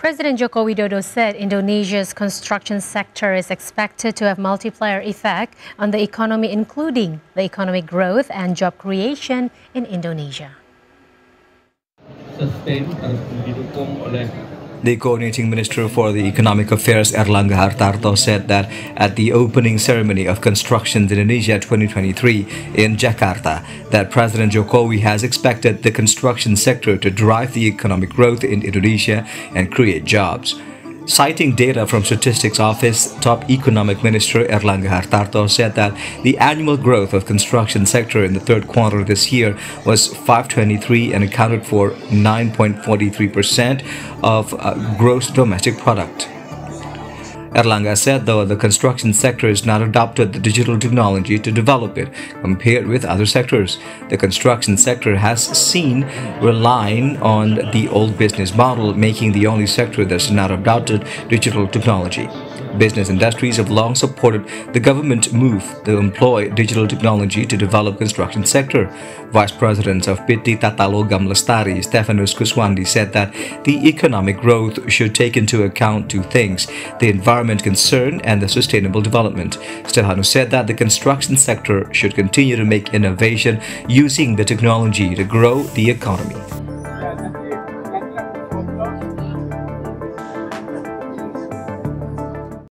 President Joko Widodo said Indonesia's construction sector is expected to have multiplier effect on the economy including the economic growth and job creation in Indonesia. Sustain harus didukung oleh The coordinating minister for the economic affairs Airlangga Hartarto said that at the opening ceremony of Constructions Indonesia 2023 in Jakarta that President Jokowi has expected the construction sector to drive the economic growth in Indonesia and create jobs. Citing data from Statistics Office, top economic minister Airlangga Hartarto said that the annual growth of construction sector in the third quarter this year was 523 and accounted for 9.43% of uh, gross domestic product. Airlangga said, though, the construction sector has not adopted the digital technology to develop it compared with other sectors. The construction sector has seen relying on the old business model, making the only sector that's not adopted digital technology. Business industries have long supported the government move to employ digital technology to develop construction sector. Vice President of PT Tata Logam Lestari, Stephanus Koeswandi, said that the economic growth should take into account two things, the environment concern and the sustainable development. Stephanus said that the construction sector should continue to make innovation using the technology to grow the economy.